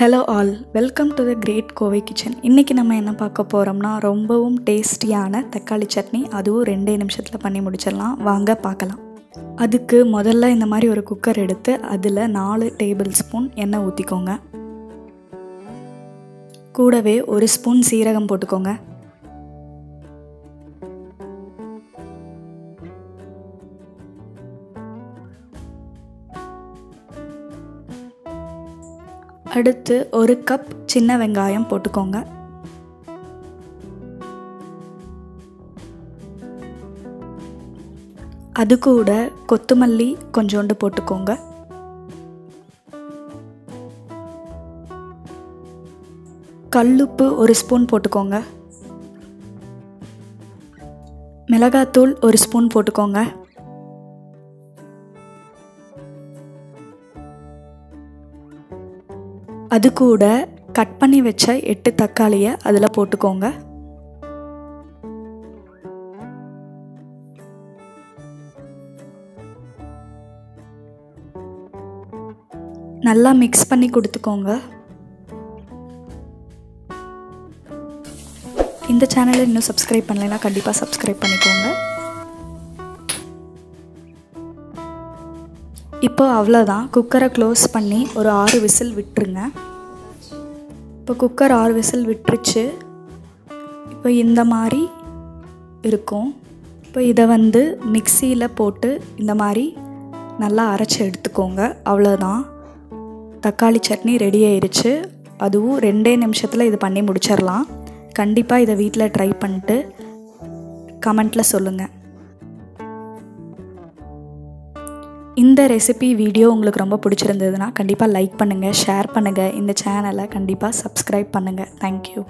Hello all welcome to the great Kovai kitchen இன்றைக்கி நம்ம என்ன பார்க்க போகிறோம்னா ரொம்பவும் டேஸ்டியான தக்காளி சட்னி. அதுவும் ரெண்டே நிமிஷத்தில் பண்ணி முடிச்சிடலாம். வாங்க பார்க்கலாம். அதுக்கு முதல்ல இந்த மாதிரி ஒரு குக்கர் எடுத்து அதில் நாலு டேபிள் ஸ்பூன் எண்ணெய் ஊற்றிக்கோங்க கூடவே ஒரு ஸ்பூன் சீரகம் போட்டுக்கோங்க. அடுத்து ஒரு கப் சின்ன வெங்காயம் போட்டுக்கோங்க. அது கூட கொத்தமல்லி கொஞ்சோண்டு போட்டுக்கோங்க. கல்லுப்பு ஒரு ஸ்பூன் போட்டுக்கோங்க. மிளகாத்தூள் ஒரு ஸ்பூன் போட்டுக்கோங்க. அது கூட கட் பண்ணி வச்ச எட்டு தக்காளியை அதில் போட்டுக்கோங்க. நல்லா மிக்ஸ் பண்ணி கொடுத்துக்கோங்க. இந்த சேனலை இன்னும் சப்ஸ்கிரைப் பண்ணலைன்னா கண்டிப்பாக சப்ஸ்கிரைப் பண்ணிக்கோங்க. இப்போ அவ்வளோதான். குக்கரை க்ளோஸ் பண்ணி ஒரு ஆறு விசில் விட்டுருங்க. இப்போ குக்கர் ஆறு விசில் விட்டுருச்சு. இப்போ இந்த மாதிரி இருக்கும். இப்போ இதை வந்து மிக்சியில் போட்டு இந்த மாதிரி நல்லா அரைச்சி எடுத்துக்கோங்க. அவ்வளோதான். தக்காளி சட்னி ரெடி ஆயிடுச்சு அதுவும் ரெண்டே நிமிஷத்தில் இது பண்ணி முடிச்சிடலாம் கண்டிப்பாக இதை வீட்டில் ட்ரை பண்ணிட்டு கமெண்ட்டில் சொல்லுங்கள் இந்த ரெசிபி வீடியோ உங்களுக்கு ரொம்ப பிடிச்சிருந்ததுன்னா கண்டிப்பாக லைக் பண்ணுங்கள் ஷேர் பண்ணுங்கள் இந்த சேனலை கண்டிப்பாக சப்ஸ்கிரைப் பண்ணுங்கள் தேங்க்யூ